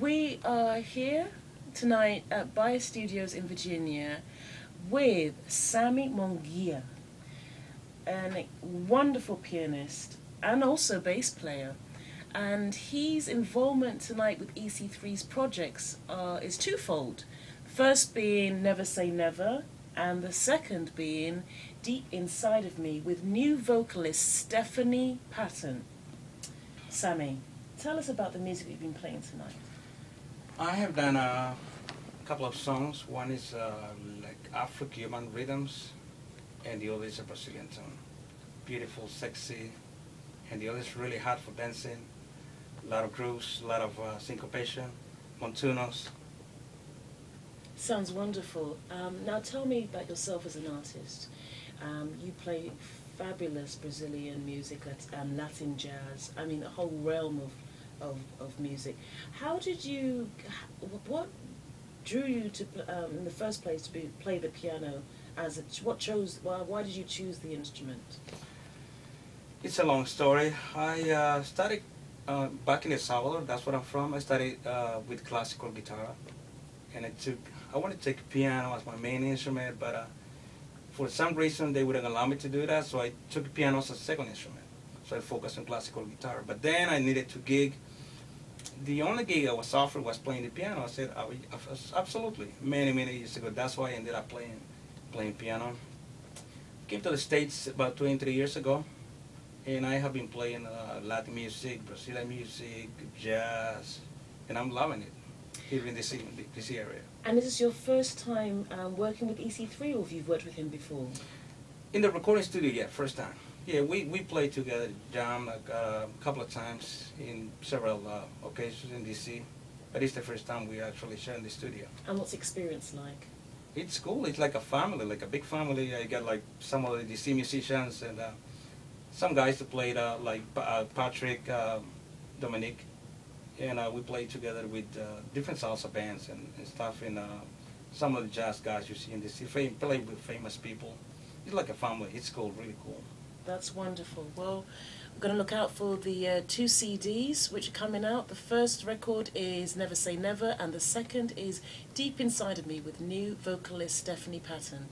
We are here tonight at Bayer Studios in Virginia with Sammy Munguia, a wonderful pianist and also bass player. And his involvement tonight with EC3's projects is twofold. First being Never Say Never, and the second being Deep Inside of Me with new vocalist Stephanie Patton. Sammy, tell us about the music you've been playing tonight. I have done a couple of songs. One is uh, like Afro-Cuban rhythms, and the other is a Brazilian tone. Beautiful, sexy, and the other is really hard for dancing. A lot of grooves, a lot of uh, syncopation, montunos. Sounds wonderful. Um, now tell me about yourself as an artist. Um, you play fabulous Brazilian music, um, Latin jazz. I mean, a whole realm of of, of music. How did you, what drew you to, um, in the first place, to be, play the piano? As a, what chose? Why, why did you choose the instrument? It's a long story. I uh, started uh, back in El Salvador. That's where I'm from. I started uh, with classical guitar, and I took. I wanted to take piano as my main instrument, but uh, for some reason they wouldn't allow me to do that. So I took piano as a second instrument. So I focused on classical guitar. But then I needed to gig the only gig I was offered was playing the piano. I said, oh, absolutely, many, many years ago. That's why I ended up playing, playing piano. Came to the States about 23 years ago, and I have been playing uh, Latin music, Brazilian music, jazz, and I'm loving it here in this, this area. And this is this your first time um, working with EC3, or have you worked with him before? In the recording studio, yeah, first time. Yeah, we, we played together, jam like, uh, a couple of times in several uh, occasions in DC. But it's the first time we actually share in the studio. And what's the experience like? It's cool. It's like a family, like a big family. I got like some of the DC musicians and uh, some guys that played uh, like uh, Patrick, uh, Dominique, and we played together with different salsa bands and, and stuff. And some of the jazz guys you see in DC, play with famous people. It's like a family. It's cool, really cool. That's wonderful. Well, we're going to look out for the uh, two CDs which are coming out. The first record is Never Say Never, and the second is Deep Inside of Me with new vocalist Stephanie Patton.